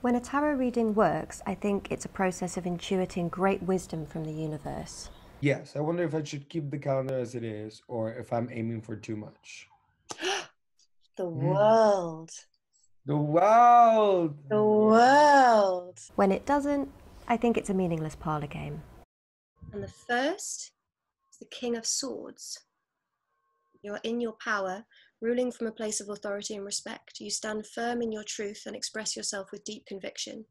When a tarot reading works, I think it's a process of intuiting great wisdom from the universe. Yes, I wonder if I should keep the calendar as it is or if I'm aiming for too much. The hmm. world. The world! The world. When it doesn't, I think it's a meaningless parlor game. And the first is the King of Swords. You're in your power, ruling from a place of authority and respect. You stand firm in your truth and express yourself with deep conviction.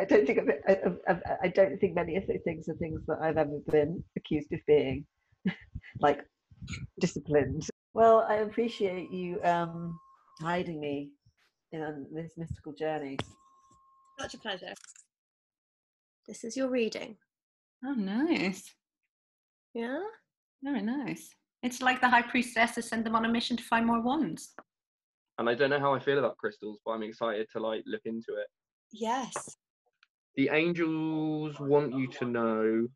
I don't think I've, I've, I've, I don't think many of those things are things that I've ever been accused of being, like disciplined. Well, I appreciate you um, guiding me in this mystical journey. Such a pleasure. This is your reading. Oh, nice. Yeah? Very nice. It's like the high priestess has sent them on a mission to find more wands. And I don't know how I feel about crystals, but I'm excited to like look into it. Yes. The angels want you to know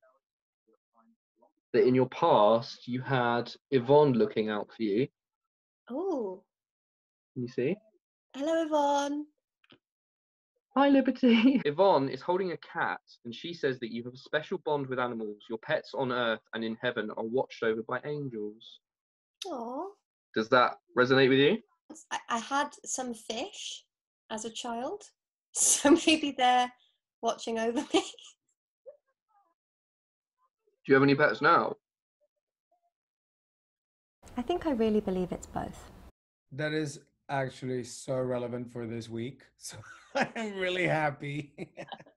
that in your past you had Yvonne looking out for you. Oh, you see? hello, Yvonne. Hi, Liberty. Yvonne is holding a cat, and she says that you have a special bond with animals. Your pets on earth and in heaven are watched over by angels. Aw. Does that resonate with you? I, I had some fish as a child, so maybe they're watching over me. Do you have any pets now? I think I really believe it's both. That is actually so relevant for this week. So I'm really happy.